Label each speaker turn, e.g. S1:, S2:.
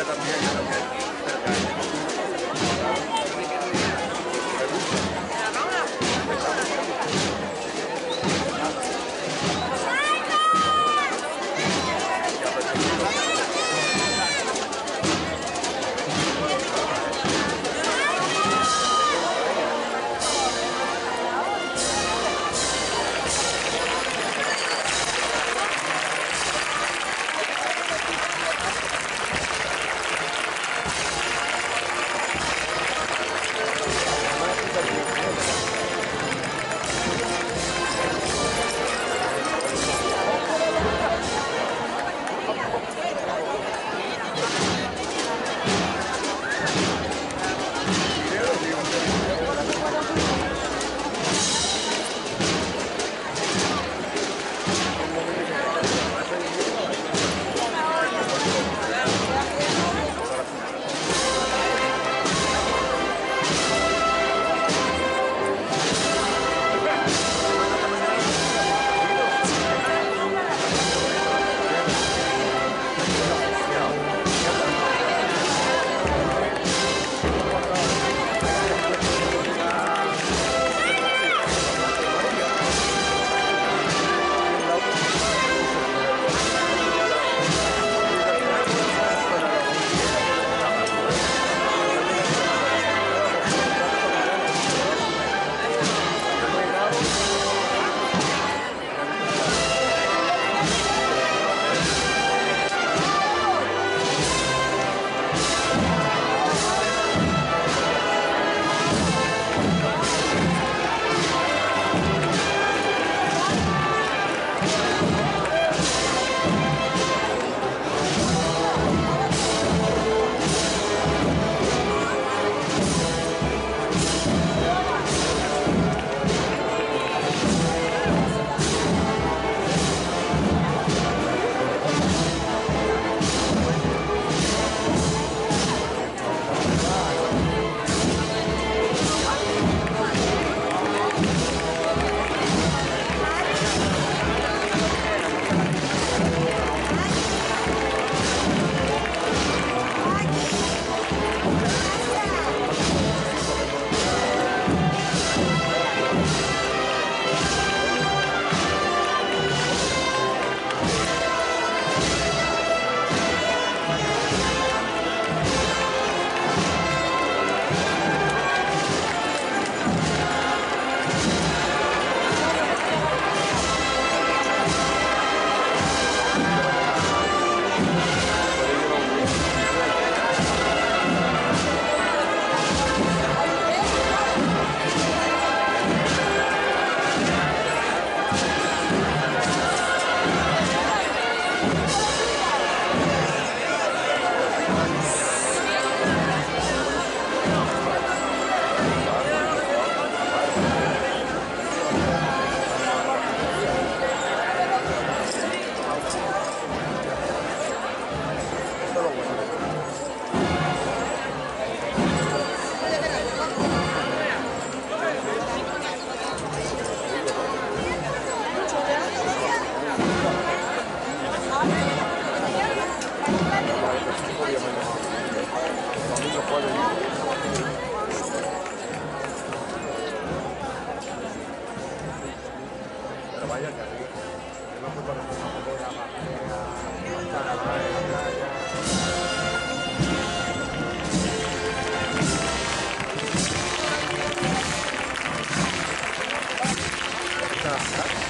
S1: ya también.
S2: ますか